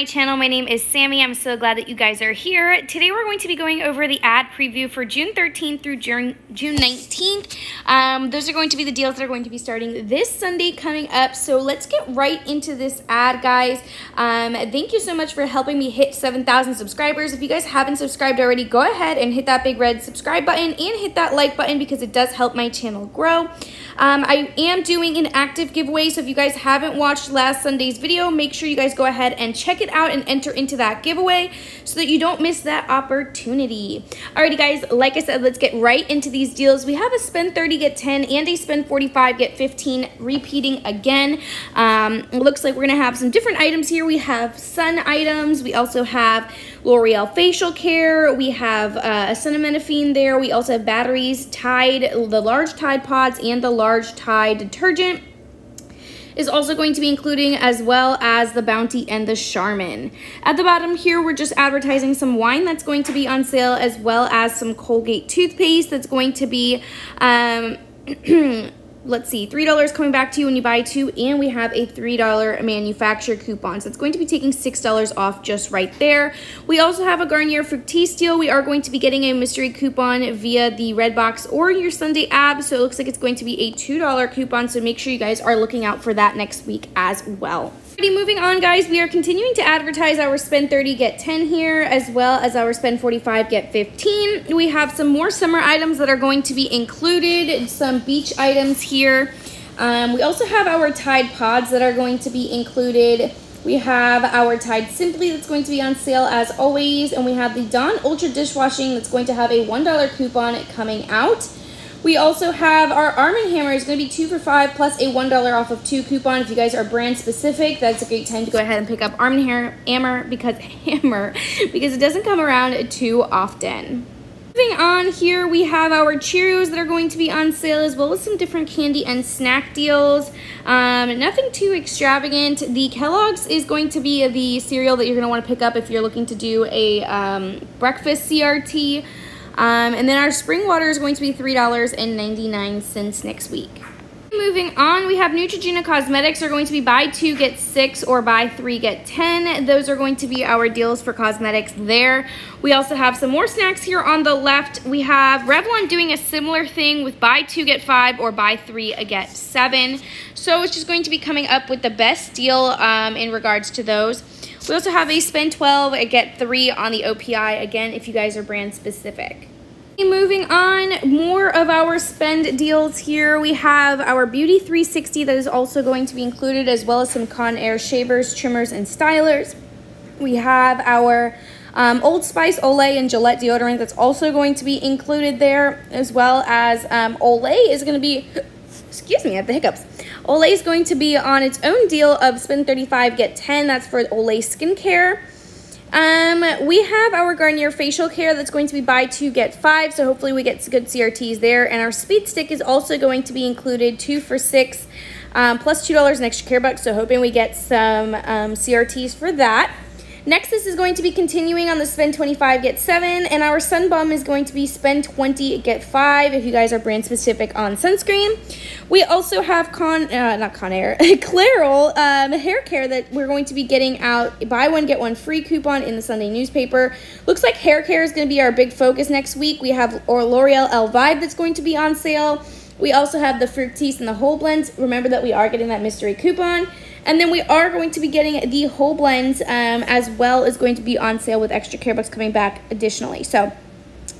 my channel. My name is Sami. I'm so glad that you guys are here. Today we're going to be going over the ad preview for June 13th through June, June 19th. Um, those are going to be the deals that are going to be starting this Sunday coming up. So let's get right into this ad, guys. Um, thank you so much for helping me hit 7,000 subscribers. If you guys haven't subscribed already, go ahead and hit that big red subscribe button and hit that like button because it does help my channel grow. Um, I am doing an active giveaway, so if you guys haven't watched last Sunday's video, make sure you guys go ahead and check it out and enter into that giveaway so that you don't miss that opportunity. Alrighty guys, like I said, let's get right into these deals. We have a spend 30, get 10, and a spend 45, get 15 repeating again. Um, looks like we're gonna have some different items here. We have sun items. We also have L'Oreal facial care. We have uh, acetaminophen there. We also have batteries, Tide, the large Tide pods, and the large Tide detergent is also going to be including as well as the Bounty and the Charmin. At the bottom here, we're just advertising some wine that's going to be on sale as well as some Colgate toothpaste that's going to be um, let's see, $3 coming back to you when you buy two, and we have a $3 manufacturer coupon. So it's going to be taking $6 off just right there. We also have a Garnier Fructis deal. We are going to be getting a mystery coupon via the Redbox or your Sunday app. So it looks like it's going to be a $2 coupon. So make sure you guys are looking out for that next week as well. Alrighty, moving on, guys. We are continuing to advertise our spend 30, get 10 here, as well as our spend 45, get 15. We have some more summer items that are going to be included, some beach items here. Um, we also have our Tide Pods that are going to be included. We have our Tide Simply that's going to be on sale as always, and we have the Dawn Ultra Dishwashing that's going to have a $1 coupon coming out. We also have our Arm & Hammer is going to be two for five plus a $1 off of two coupon. If you guys are brand specific, that's a great time to go ahead and pick up Arm & Hammer because Hammer because it doesn't come around too often. Moving on here, we have our Cheerios that are going to be on sale as well as some different candy and snack deals. Um, nothing too extravagant. The Kellogg's is going to be the cereal that you're going to want to pick up if you're looking to do a um, breakfast CRT. Um, and then our spring water is going to be $3.99 next week. Moving on, we have Neutrogena Cosmetics are going to be buy two, get six, or buy three, get 10. Those are going to be our deals for cosmetics there. We also have some more snacks here on the left. We have Revlon doing a similar thing with buy two, get five, or buy three, get seven. So it's just going to be coming up with the best deal um, in regards to those. We also have a spend 12, get 3 on the OPI, again, if you guys are brand specific. Moving on, more of our spend deals here. We have our Beauty 360 that is also going to be included, as well as some Conair shavers, trimmers, and stylers. We have our um, Old Spice, Olay, and Gillette deodorant that's also going to be included there, as well as um, Olay is going to be, excuse me, I have the hiccups. Olay is going to be on its own deal of spend 35, get 10. That's for Olay skincare. Um, we have our Garnier facial care that's going to be buy two, get five. So hopefully we get some good CRTs there. And our speed stick is also going to be included two for six, um, plus $2 in extra care bucks. So hoping we get some um, CRTs for that. Next, this is going to be continuing on the spend 25, get 7, and our sun is going to be spend 20, get 5 if you guys are brand specific on sunscreen. We also have Con, uh, not Conair, Clairol um, hair care that we're going to be getting out buy one, get one free coupon in the Sunday newspaper. Looks like hair care is going to be our big focus next week. We have Or L'Oreal Vibe that's going to be on sale. We also have the Fructis and the Whole Blends. Remember that we are getting that mystery coupon. And then we are going to be getting the whole blends um, as well as going to be on sale with extra care bucks coming back additionally. So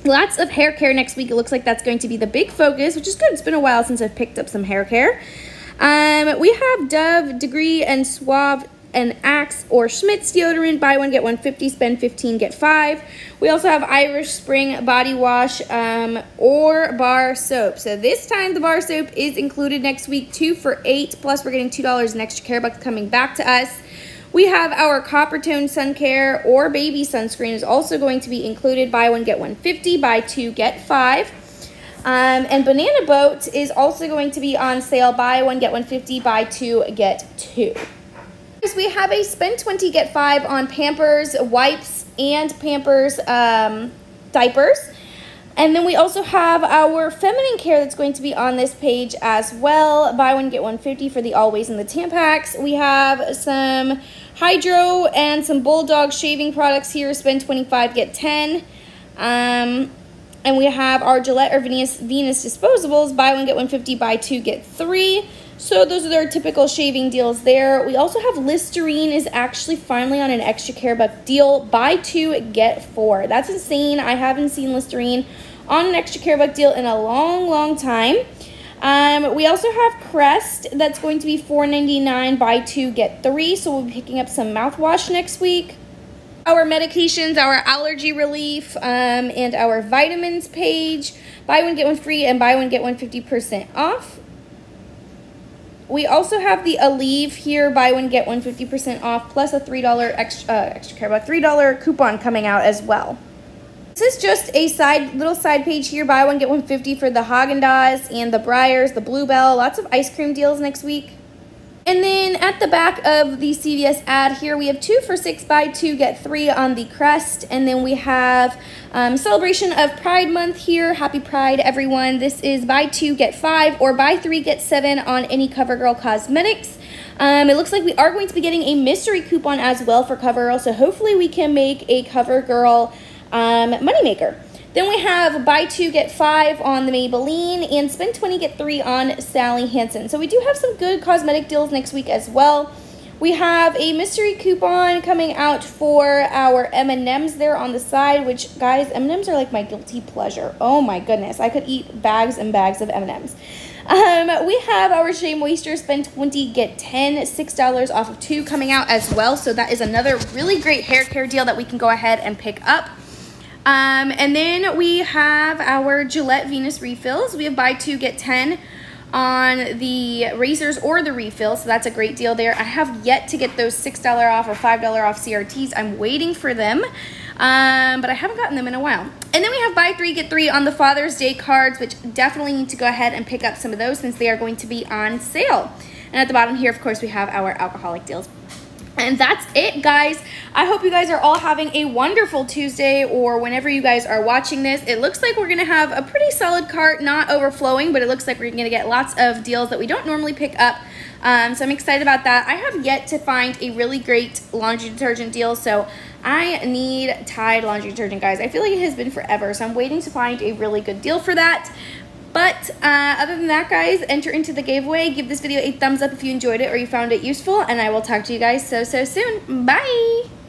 lots of hair care next week. It looks like that's going to be the big focus, which is good. It's been a while since I've picked up some hair care. Um, we have Dove, Degree, and Suave an Axe or Schmidt's deodorant. Buy one, get one 50, spend 15, get five. We also have Irish Spring Body Wash um, or Bar Soap. So this time the bar soap is included next week, two for eight, plus we're getting $2 in extra care bucks coming back to us. We have our Coppertone Sun Care or Baby Sunscreen is also going to be included. Buy one, get one 50, buy two, get five. Um, and Banana Boat is also going to be on sale. Buy one, get one 50, buy two, get two. We have a spend 20, get 5 on Pampers, wipes, and Pampers um, diapers. And then we also have our feminine care that's going to be on this page as well. Buy one, get one fifty for the Always and the Tampax. We have some Hydro and some Bulldog shaving products here. Spend 25, get 10. Um, and we have our Gillette or Venus, Venus disposables. Buy one, get one fifty. Buy two, get three. So those are their typical shaving deals there. We also have Listerine is actually finally on an extra care buck deal. Buy two, get four. That's insane. I haven't seen Listerine on an extra care buck deal in a long, long time. Um, we also have Crest that's going to be $4.99. Buy two, get three. So we'll be picking up some mouthwash next week. Our medications, our allergy relief, um, and our vitamins page. Buy one, get one free, and buy one, get one 50% off. We also have the Aleve here, buy one, get one 50% off, plus a $3 extra, uh, extra care about $3 coupon coming out as well. This is just a side little side page here, buy one, get one 50 for the Haagen-Dazs and the Breyers, the Bluebell, lots of ice cream deals next week. And then at the back of the CVS ad here, we have two for six, buy two, get three on the crest. And then we have um, celebration of Pride Month here. Happy Pride, everyone. This is buy two, get five, or buy three, get seven on any CoverGirl Cosmetics. Um, it looks like we are going to be getting a mystery coupon as well for CoverGirl, so hopefully we can make a CoverGirl um, moneymaker. Then we have buy two, get five on the Maybelline and spend 20, get three on Sally Hansen. So we do have some good cosmetic deals next week as well. We have a mystery coupon coming out for our M&Ms there on the side, which, guys, M&Ms are like my guilty pleasure. Oh, my goodness. I could eat bags and bags of M&Ms. Um, we have our Shea Moisture, spend 20, get 10, $6 off of two coming out as well. So that is another really great hair care deal that we can go ahead and pick up. Um, and then we have our Gillette Venus refills. We have buy two, get 10 on the razors or the refill. So that's a great deal there. I have yet to get those $6 off or $5 off CRTs. I'm waiting for them. Um, but I haven't gotten them in a while. And then we have buy three, get three on the Father's Day cards, which definitely need to go ahead and pick up some of those since they are going to be on sale. And at the bottom here, of course, we have our alcoholic deals. And that's it, guys. I hope you guys are all having a wonderful Tuesday or whenever you guys are watching this. It looks like we're going to have a pretty solid cart, not overflowing, but it looks like we're going to get lots of deals that we don't normally pick up. Um, so I'm excited about that. I have yet to find a really great laundry detergent deal, so I need Tide laundry detergent, guys. I feel like it has been forever, so I'm waiting to find a really good deal for that. But uh, other than that, guys, enter into the giveaway. Give this video a thumbs up if you enjoyed it or you found it useful. And I will talk to you guys so, so soon. Bye!